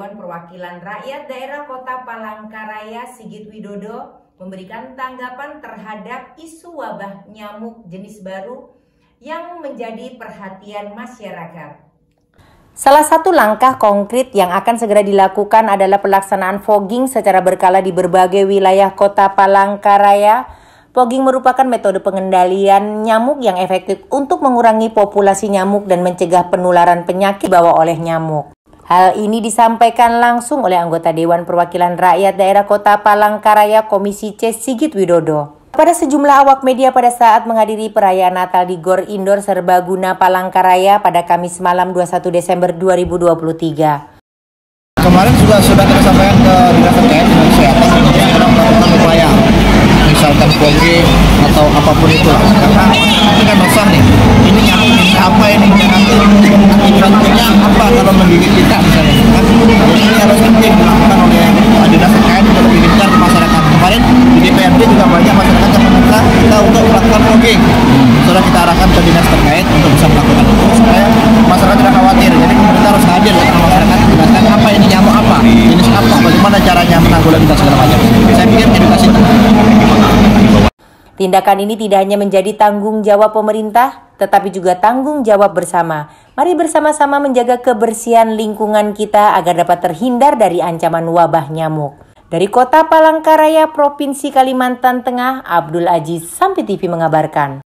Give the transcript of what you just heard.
Dewan Perwakilan Rakyat Daerah Kota Palangkaraya Sigit Widodo memberikan tanggapan terhadap isu wabah nyamuk jenis baru yang menjadi perhatian masyarakat. Salah satu langkah konkret yang akan segera dilakukan adalah pelaksanaan fogging secara berkala di berbagai wilayah kota Palangkaraya. Fogging merupakan metode pengendalian nyamuk yang efektif untuk mengurangi populasi nyamuk dan mencegah penularan penyakit dibawa oleh nyamuk. Hal ini disampaikan langsung oleh anggota Dewan Perwakilan Rakyat Daerah Kota Palangkaraya Komisi C Sigit Widodo. Pada sejumlah awak media pada saat menghadiri perayaan Natal di Gor Indoor Serbaguna Palangkaraya pada Kamis malam 21 Desember 2023. Kemarin juga sudah kita sampaikan ke Dinas Terkait dengan Kesehatan untuk segera melakukan upaya misalkan fogging atau apa pun itu karena ini kan resah nih ini apa ini nanti apa kalau menggigit kita misalnya? Kan ini harus penting. Dilakukan oleh dinas terkait untuk lebih gencar ke masyarakat. Kemarin di DPRD juga banyak masyarakat yang meminta kita untuk melakukan fogging sudah kita arahkan ke dinas terkait untuk bisa melakukan itu supaya masyarakat tidak khawatir. Jadi pemerintah harus hadir ya karena masyarakat menjelaskan apa ini nyamuk apa jenis apa bagaimana caranya menanggulangi dan segala macam. Saya pikir edukasi Tindakan ini tidak hanya menjadi tanggung jawab pemerintah, tetapi juga tanggung jawab bersama. Mari bersama-sama menjaga kebersihan lingkungan kita agar dapat terhindar dari ancaman wabah nyamuk. Dari Kota Palangkaraya, Provinsi Kalimantan Tengah, Abdul Aziz Sampai TV mengabarkan.